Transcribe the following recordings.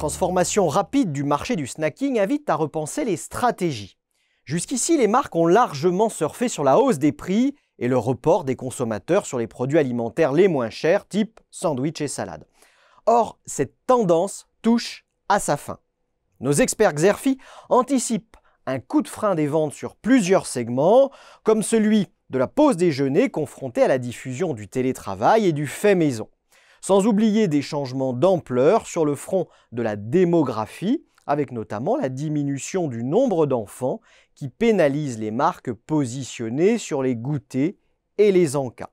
transformation rapide du marché du snacking invite à repenser les stratégies. Jusqu'ici, les marques ont largement surfé sur la hausse des prix et le report des consommateurs sur les produits alimentaires les moins chers, type sandwich et salade. Or, cette tendance touche à sa fin. Nos experts Xerfi anticipent un coup de frein des ventes sur plusieurs segments, comme celui de la pause déjeuner confrontée à la diffusion du télétravail et du fait maison. Sans oublier des changements d'ampleur sur le front de la démographie, avec notamment la diminution du nombre d'enfants qui pénalise les marques positionnées sur les goûters et les encas.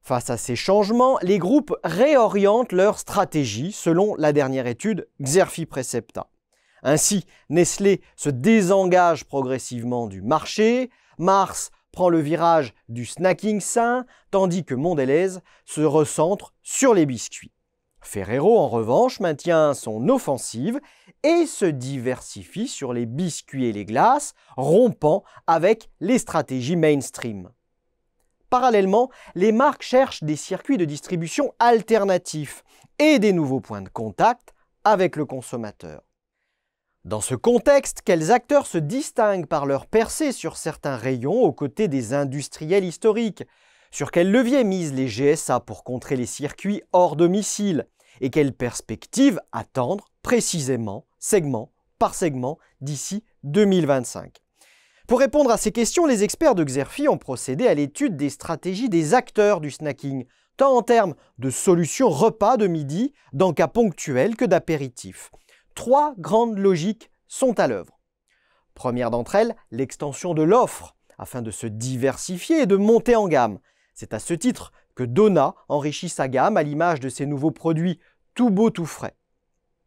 Face à ces changements, les groupes réorientent leur stratégie selon la dernière étude Xerfi Precepta. Ainsi, Nestlé se désengage progressivement du marché, Mars prend le virage du snacking sain, tandis que Mondelez se recentre sur les biscuits. Ferrero, en revanche, maintient son offensive et se diversifie sur les biscuits et les glaces, rompant avec les stratégies mainstream. Parallèlement, les marques cherchent des circuits de distribution alternatifs et des nouveaux points de contact avec le consommateur. Dans ce contexte, quels acteurs se distinguent par leur percée sur certains rayons aux côtés des industriels historiques? Sur quels leviers misent les GSA pour contrer les circuits hors domicile? Et quelles perspectives attendre précisément, segment par segment, d'ici 2025 Pour répondre à ces questions, les experts de Xerfi ont procédé à l'étude des stratégies des acteurs du snacking, tant en termes de solutions repas de midi, cas ponctuels que d'apéritifs trois grandes logiques sont à l'œuvre. Première d'entre elles, l'extension de l'offre, afin de se diversifier et de monter en gamme. C'est à ce titre que Donna enrichit sa gamme à l'image de ses nouveaux produits tout beau tout frais.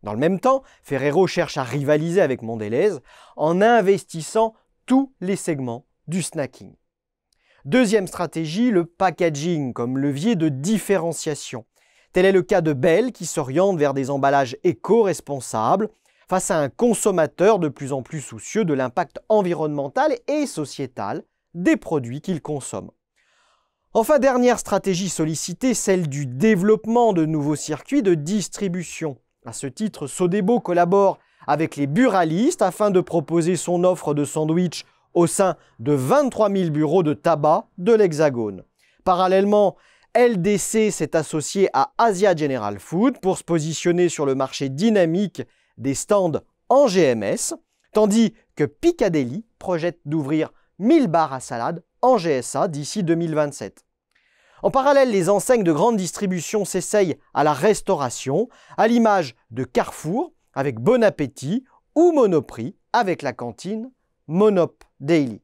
Dans le même temps, Ferrero cherche à rivaliser avec Mondelez en investissant tous les segments du snacking. Deuxième stratégie, le packaging comme levier de différenciation. Tel est le cas de Bell qui s'oriente vers des emballages éco-responsables face à un consommateur de plus en plus soucieux de l'impact environnemental et sociétal des produits qu'il consomme. Enfin, dernière stratégie sollicitée, celle du développement de nouveaux circuits de distribution. À ce titre, Sodebo collabore avec les buralistes afin de proposer son offre de sandwich au sein de 23 000 bureaux de tabac de l'Hexagone. Parallèlement, LDC s'est associé à Asia General Food pour se positionner sur le marché dynamique des stands en GMS, tandis que Piccadilly projette d'ouvrir 1000 bars à salade en GSA d'ici 2027. En parallèle, les enseignes de grande distribution s'essayent à la restauration, à l'image de Carrefour avec Bon Appétit ou Monoprix avec la cantine Monop Daily.